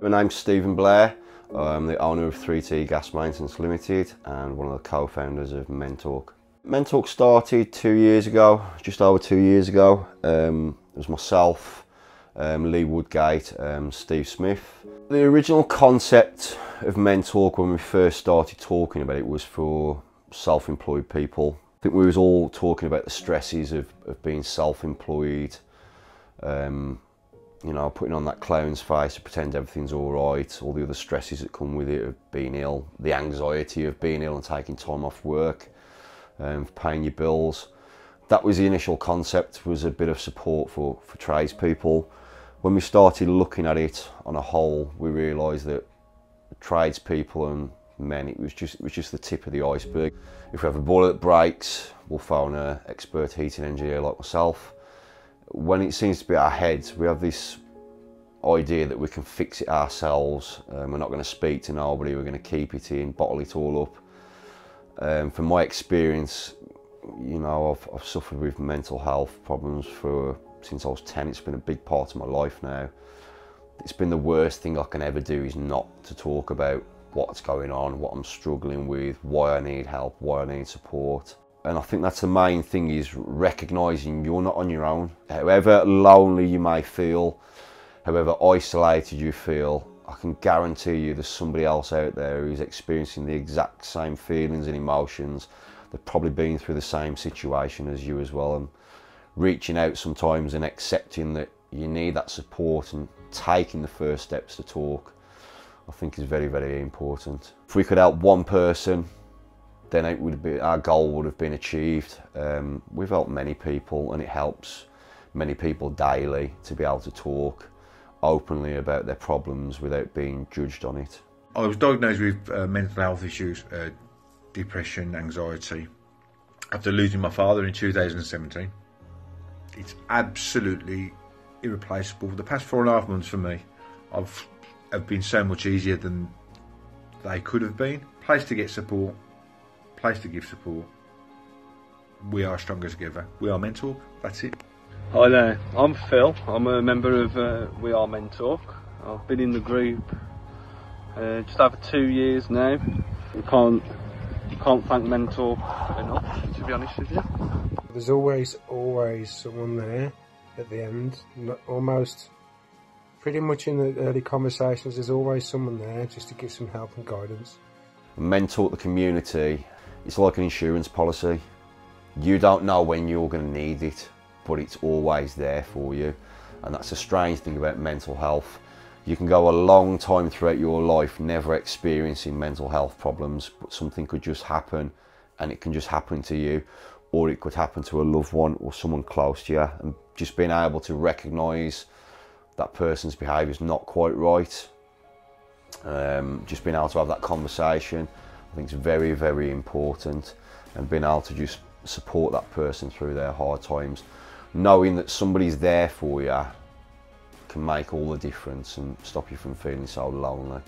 My name's Stephen Blair. I'm the owner of 3T Gas Maintenance Limited and one of the co-founders of Mentalk. Mentalk started two years ago, just over two years ago. Um, it was myself, um, Lee Woodgate, um, Steve Smith. The original concept of Mentalk when we first started talking about it was for self-employed people. I think we was all talking about the stresses of, of being self-employed, um, you know, putting on that clown's face to pretend everything's all right, all the other stresses that come with it of being ill, the anxiety of being ill and taking time off work, um, paying your bills. That was the initial concept, was a bit of support for, for tradespeople. When we started looking at it on a whole, we realised that tradespeople and men, it was just it was just the tip of the iceberg. If we have a boiler that breaks, we'll phone an expert heating engineer like myself when it seems to be our heads, we have this idea that we can fix it ourselves. Um, we're not going to speak to nobody, we're going to keep it in, bottle it all up. Um, from my experience, you know, I've, I've suffered with mental health problems for since I was 10. It's been a big part of my life now. It's been the worst thing I can ever do is not to talk about what's going on, what I'm struggling with, why I need help, why I need support and I think that's the main thing is recognizing you're not on your own. However lonely you may feel, however isolated you feel, I can guarantee you there's somebody else out there who's experiencing the exact same feelings and emotions. They've probably been through the same situation as you as well. And reaching out sometimes and accepting that you need that support and taking the first steps to talk, I think is very, very important. If we could help one person then it would be our goal would have been achieved. Um, we've helped many people, and it helps many people daily to be able to talk openly about their problems without being judged on it. I was diagnosed with uh, mental health issues, uh, depression, anxiety, after losing my father in 2017. It's absolutely irreplaceable. The past four and a half months for me, I've have been so much easier than they could have been. Place to get support, place to give support. We are stronger together. We are Mentalk. That's it. Hi there, I'm Phil. I'm a member of uh, We Are Mentalk. I've been in the group uh, just over two years now. You can't you can't thank Mentalk enough, to be honest with you. There's always always someone there at the end, almost pretty much in the early conversations. There's always someone there just to give some help and guidance. Mentalk the community it's like an insurance policy. You don't know when you're going to need it, but it's always there for you. And that's a strange thing about mental health. You can go a long time throughout your life never experiencing mental health problems, but something could just happen and it can just happen to you, or it could happen to a loved one or someone close to you. And just being able to recognize that person's behavior is not quite right, um, just being able to have that conversation I think it's very, very important and being able to just support that person through their hard times, knowing that somebody's there for you can make all the difference and stop you from feeling so lonely.